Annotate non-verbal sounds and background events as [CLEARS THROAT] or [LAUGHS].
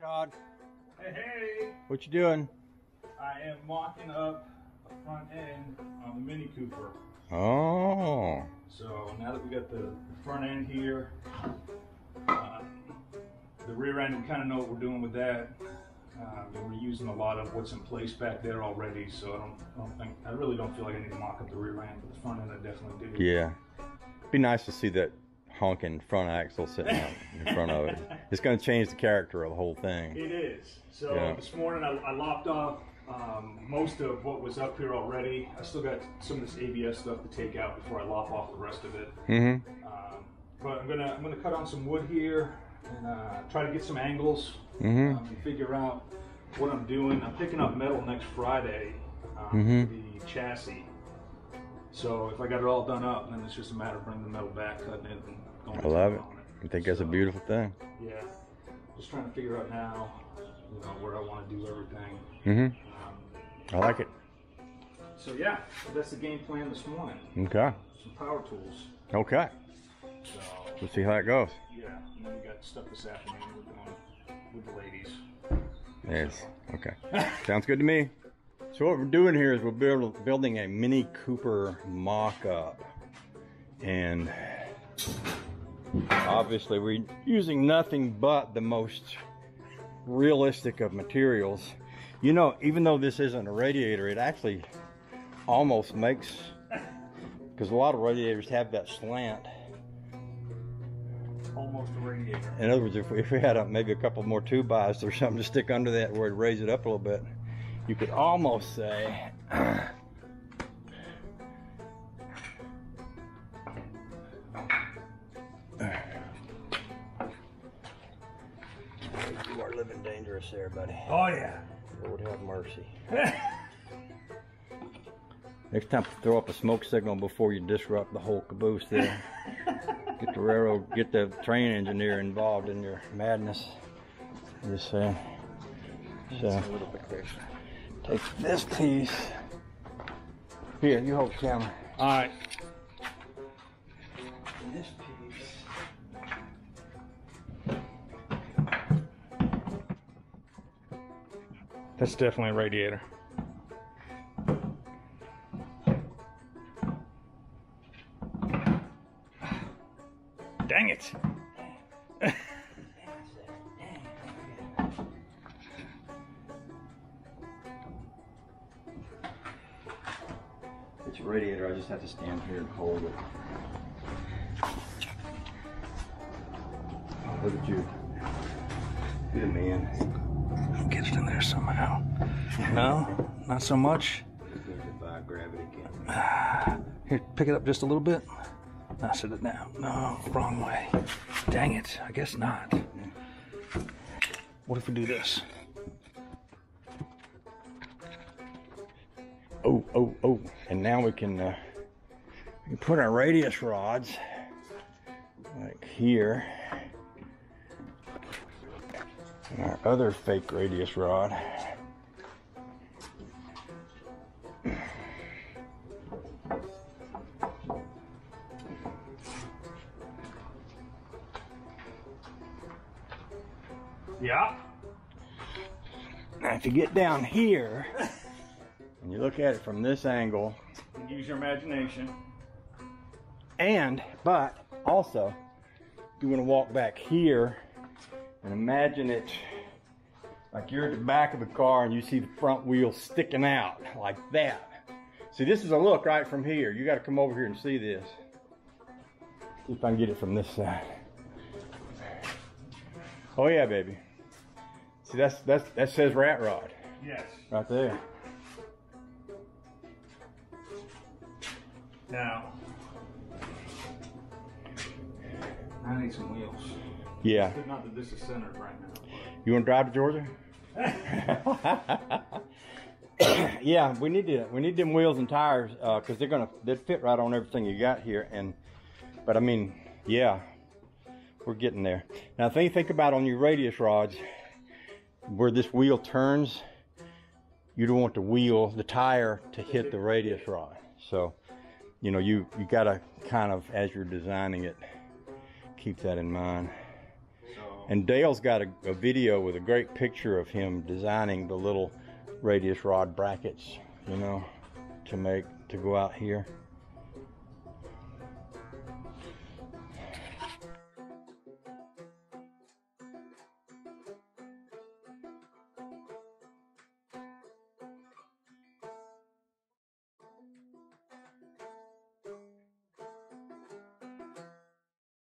Tod, Hey, hey! what you doing? I am mocking up a front end on the Mini Cooper. Oh, So now that we got the, the front end here, uh, the rear end, we kind of know what we're doing with that. Uh, we're using a lot of what's in place back there already, so I don't, I don't think, I really don't feel like I need to mock up the rear end, but the front end I definitely do. yeah. it'd Be nice to see that honking front axle sitting out in front of it. [LAUGHS] It's going to change the character of the whole thing. It is. So Yeah. this morning I, I lopped off um, most of what was up here already. I still got some of this ABS stuff to take out before I lop off the rest of it. Mm-hmm. Um, but I'm gonna I'm gonna cut on some wood here and uh, try to get some angles Mhm. um, and figure out what I'm doing. I'm picking up metal next Friday Mhm. for the chassis. So if I got it all done up, then it's just a matter of bringing the metal back, cutting it, and. I love it. I think that's a beautiful thing. Yeah, just trying to figure out now, you know, where I want to do everything. Mm-hmm. Um, I like it. so yeah, so that's the game plan this morning. Okay. Some power tools. Okay. So We'll see how that goes. yeah, and then we got stuff this afternoon we're doing with the ladies. Yes. Okay. [LAUGHS] Sounds good to me. So what we're doing here is we're build, building a Mini Cooper mock-up. And obviously we're using nothing but the most realistic of materials. You know, even though this isn't a radiator, it actually almost makes, because a lot of radiators have that slant. Almost a radiator. In other words, if we, if we had a, maybe a couple more two bys or something to stick under that where it raise it up a little bit, you could almost say. [CLEARS THROAT] dangerous there, buddy. Oh yeah. Lord have mercy. [LAUGHS] Next time, throw up a smoke signal before you disrupt the whole caboose there. [LAUGHS] get the railroad, get the train engineer involved in your madness. Just saying. So, a little bit closer. take this piece. Here, you hold the camera. All right. This piece. That's definitely a radiator. Dang it. It's a radiator. I just have to stand here and hold it. Look at you. The man. Get it in there somehow. No, not so much. Here, pick it up just a little bit. Now set it down. No, wrong way. Dang it. I guess not. What if we do this? Oh, oh, oh. And now we can, uh, we can put our radius rods like here. And our other fake radius rod. Yeah. Now, if you get down here and you look at it from this angle, Use your imagination. and but also you want to walk back here and imagine it like you're at the back of the car and you see the front wheel sticking out like that. See, this is a look right from here. You got to come over here and see this. See if I can get it from this side. Oh yeah, baby. See, that's that's that says rat rod Yes. right there. Now, I need some wheels. Yeah. Not that this is centered right now. You want to drive to Georgia? [LAUGHS] yeah, we need to we need them wheels and tires uh, because they're gonna they fit right on everything you got here. And but I mean, yeah, we're getting there. Now, if you think about on your radius rods, where this wheel turns, you don't want the wheel, the tire, to hit the radius rod. So, you know, you you gotta kind of as you're designing it, keep that in mind. And Dale's got a, a video with a great picture of him designing the little radius rod brackets, you know, to make to go out here.